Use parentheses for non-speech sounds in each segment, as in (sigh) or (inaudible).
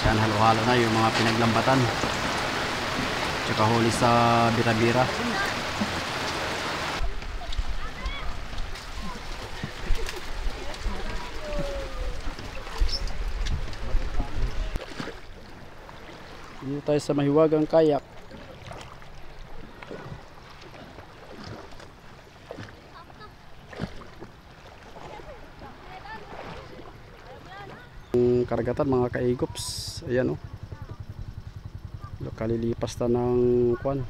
Yan, halo-halo na yung mga pinaglambatan. Tsaka huli sa bira-bira. Dito tayo sa mahiwagang kayak. Karagatan mga kaigops. Ayan o. Oh. Kalilipas na ng kwan.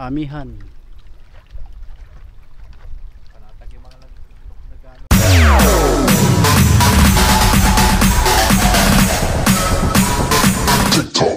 Amihan. TikTok,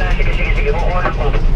Eh,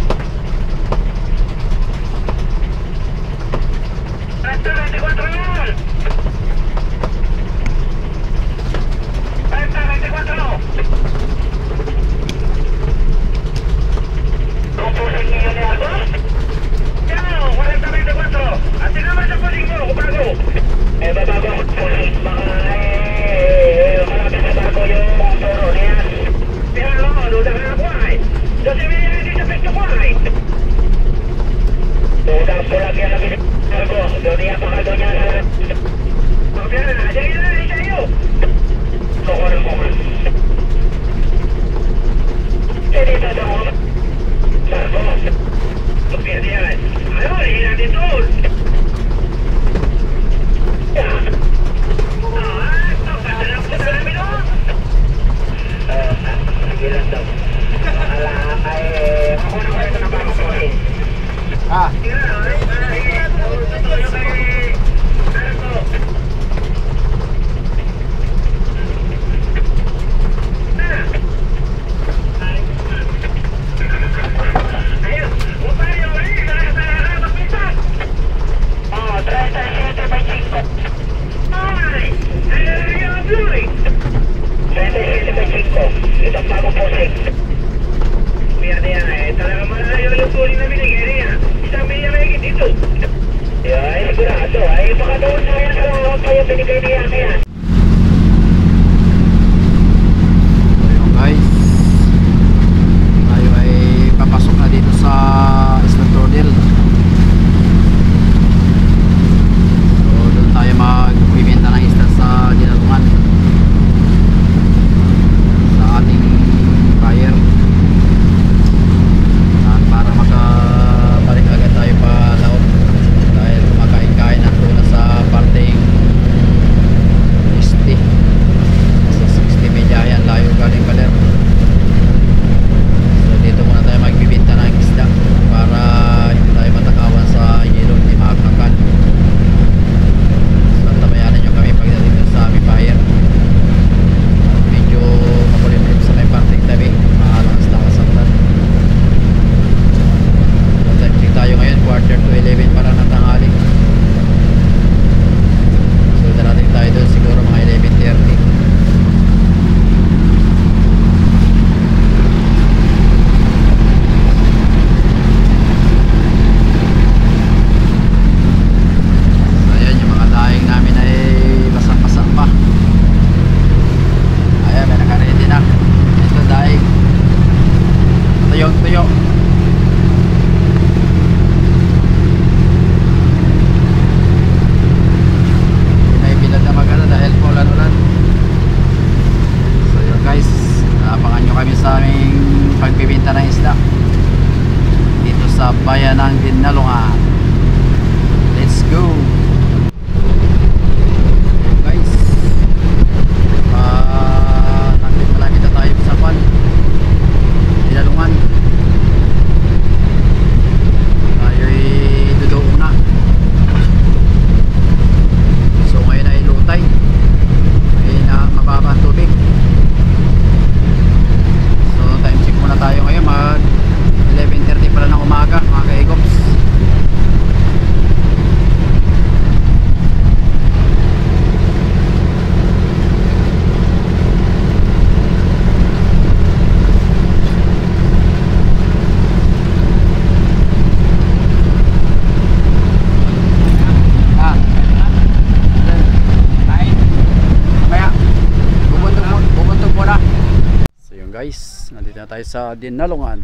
guys. Nandito na tayo sa Dinalungan.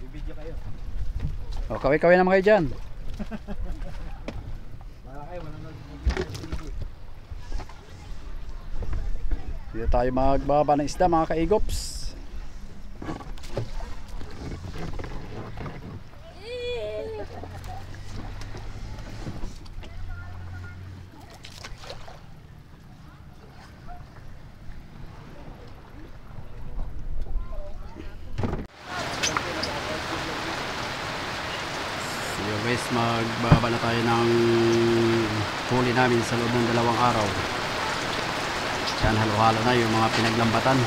Bibidyo kayo. O, kaway-kaway naman kayo dyan. (laughs) Wala kayo, nag Dito tayo magbaba ng isda mga kaigops. So yun guys, magbaba na tayo ng namin sa loob ng dalawang araw. Yan, halo-halo na yung mga pinaglambatan.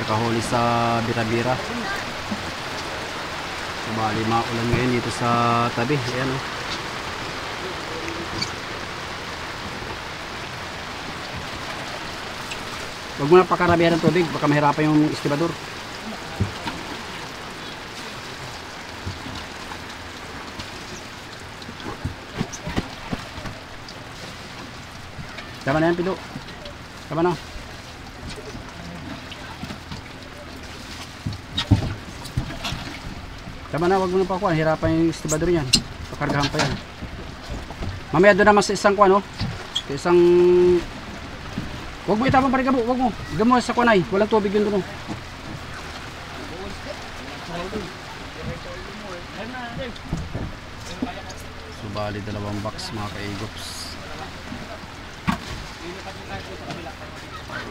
Tsaka huli sa bira-bira. Bali mga ulan ngayon dito sa tabi. Ayan oh. Huwag mo na pakarabihan ng tubig, baka mahirapan yung istibador. Tama na yan, Pido. Tama na. Tama na, wag mo na pa kuha. Hirapan yung estibador niyan. Pakargahan pa yan. Mamaya doon naman sa isang kuha, no? Sa isang... Wag mo itapang pa rin gabo, wag mo. Gamo sa kunay. Walang tubig yun doon, no? So, bali dalawang box mga kaigops.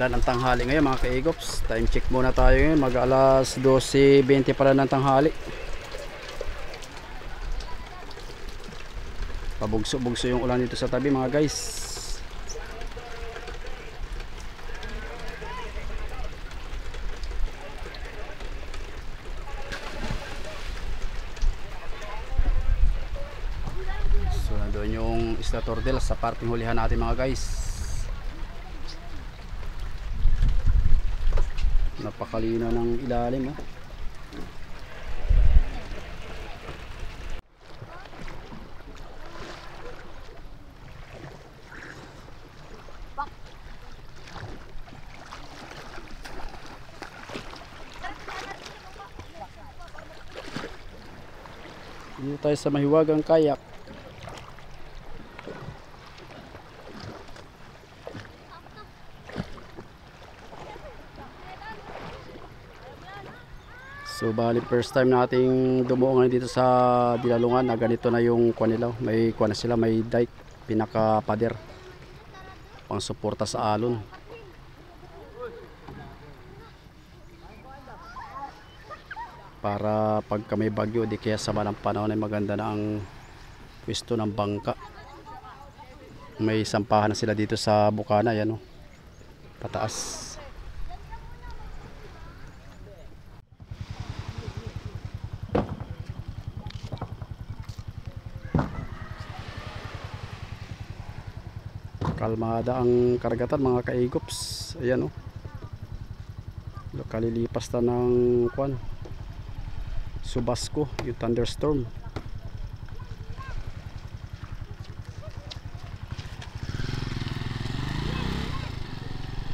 maulan ang tanghali ngayon mga kaigops. Time check muna tayo ngayon. Mag alas 12.20 pala ng tanghali. Pabugso-bugso yung ulan dito sa tabi mga guys. So nandun yung isla Tordelas sa parting hulihan natin mga guys. Napakalino ng ilalim oh. Dito tayo sa mahiwagang kayak. So bali first time nating dumuo ngayon dito sa Dilalungan na ganito na yung kuha nila. May kuha na sila, may dike, pinaka pader. Pang suporta sa alon. Para pagka may bagyo, di kaya sama ng panahon ay maganda na ang pwesto ng bangka. May sampahan na sila dito sa Bukana, yan oh. Pataas. Kalmada ang karagatan mga kaigops ayan o oh. kalilipas na ng kwan subasco yung thunderstorm.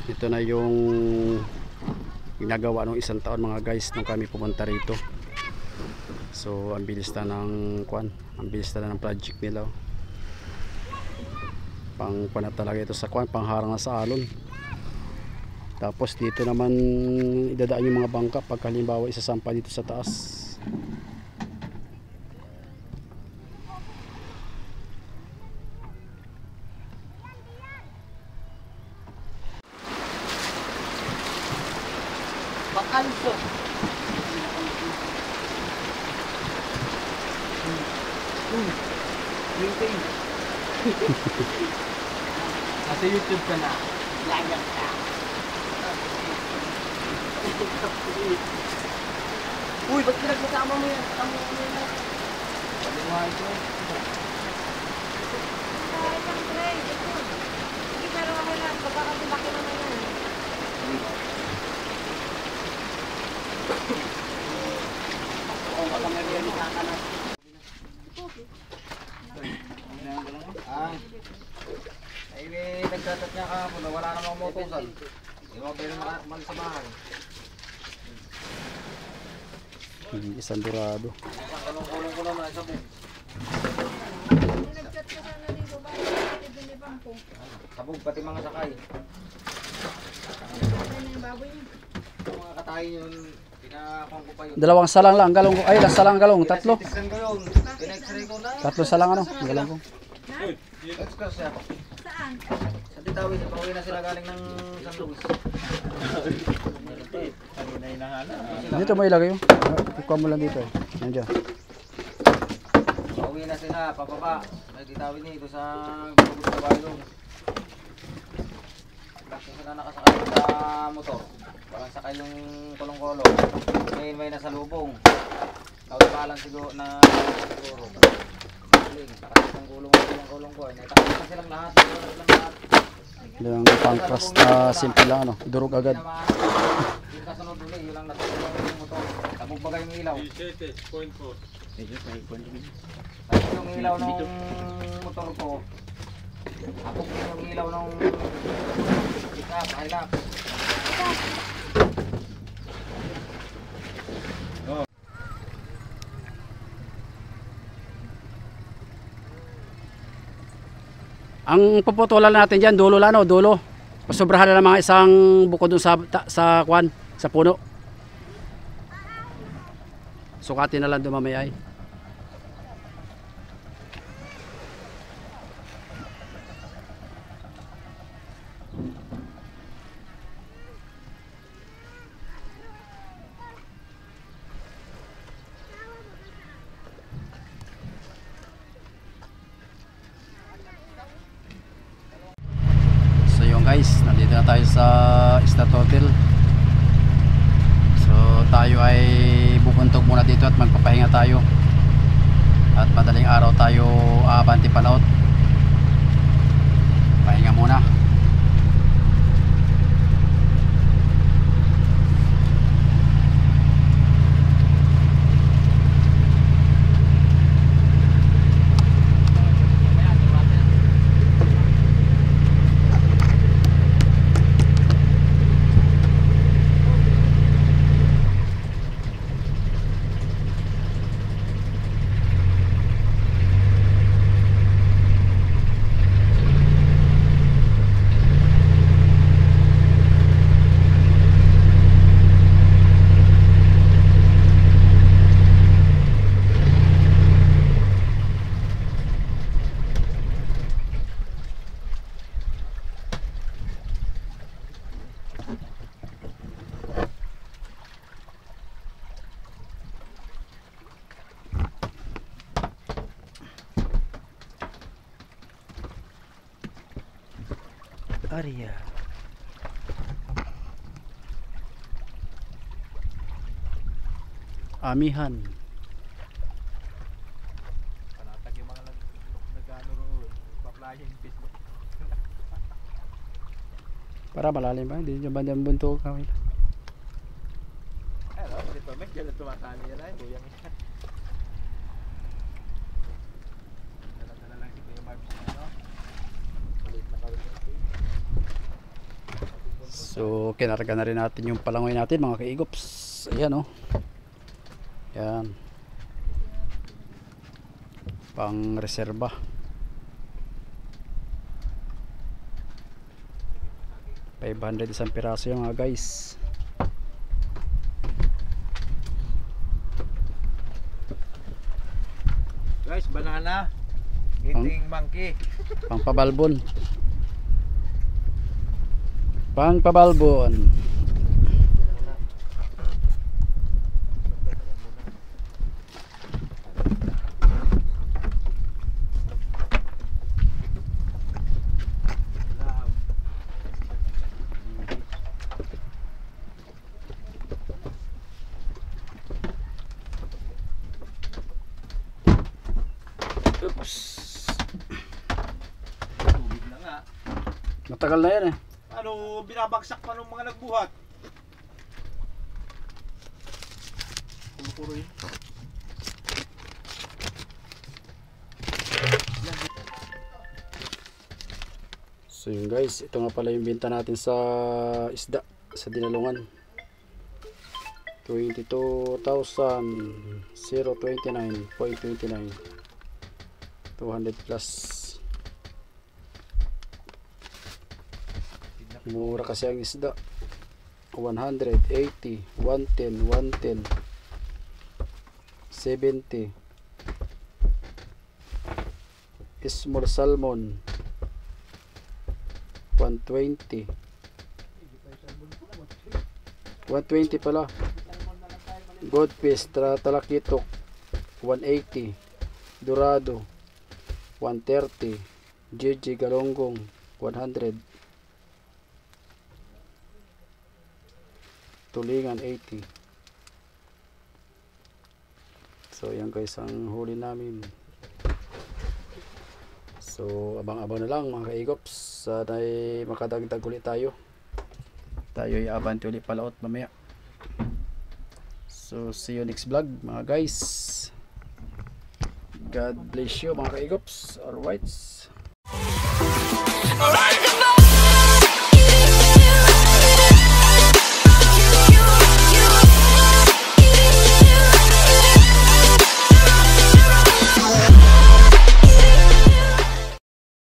Ito na yung ginagawa ng isang taon mga guys nung kami pumunta rito. So ang bilis na ng kwan ang bilis na ng project nila oh pang na talaga ito sa kuan pangharang na sa alon tapos dito naman idadaan yung mga bangka pag halimbawa isasampa dito sa taas Bakanso. LinkedIn. (laughs) Nasa YouTube ka na. Vlogger ka. Uy, ba't pinagsasama mo yan? Tama mo yan. Mo nga ito. Kahit ang 1,000. Iwan kayo naman sa bahay. Hmm, isang dorado. Kulong-kulong ko naman sa bug. Nagkat ka sana dito ba? Ibinibang ko. Sabog pati mga sakay. Mga katay yun. Dalawang salang lang galong ko. Ay, lang salang galong. Tatlo. Tatlo salang ano? Galong ko. Na? X-ray siya ako. Saan? Sa Titawid, pauwi na sila galing ng San Luis. Dito mo ilagay yun. Ah, Ikuha mo lang dito eh. Nandiyan. Pauwi na sila, pababa. May Titawid nito sa Gurugod sa doon. Bakit sila nakasakay sa motor? Walang sakay yung kolong-kolong. Ngayon may nasa lubong. Nawipalan siguro na siguro. Galing, Takasik ang gulong yung gulong ko. Natakot na silang lahat. Silang lahat. Yung pangkras na simple lang ano, durog agad. Hindi kasunod ulit, lang natulog yung motor. Tabog bagay yung ilaw. Tapos yung ilaw ng motor ko, ako yung ilaw ng pick up. Ang puputulan natin diyan dulo lang no, dulo. Pasobrahan na mga isang buko dun sa ta- sa kwan, sa puno. Sukatin na lang doon mamaya guys, nandito na tayo sa Istat Hotel. So tayo ay bubuntog muna dito at magpapahinga tayo. At madaling araw tayo aabanti palaot. Pahinga muna. Arya. Amihan. Panatag yung mga nag-ano roon, pa-playa yung Facebook. Para malalim ba? Hindi nyo ba niyang bunto kami? Ano, si Tomek, dyan na tumatali yan ay, buyang yan. So, kinarga na rin natin yung palangoy natin mga kaigops. Ayan oh. Ayan. Pang reserba. Five hundred isang piraso yung mga guys. Guys, banana. Eating monkey. Pang pabalbon. Pang pabalbon. matagal na yan eh. Ano, binabagsak Puro-puro yun. So yun guys, ito nga pala yung binta natin sa isda sa dinalungan. 22,029.29 200 plus mura kasi ang isda 180 110 110 70 small salmon 120 120 pala. Goldfish talakitok 180 dorado 130 GG galonggong 100 tulingan 80 so yan guys ang huli namin So, abang-abang na lang mga kaigops. Sana'y makadagdag ulit tayo. Tayo ay abante ulit palaot mamaya. So, see you next vlog mga guys. God bless you mga kaigops. Alright.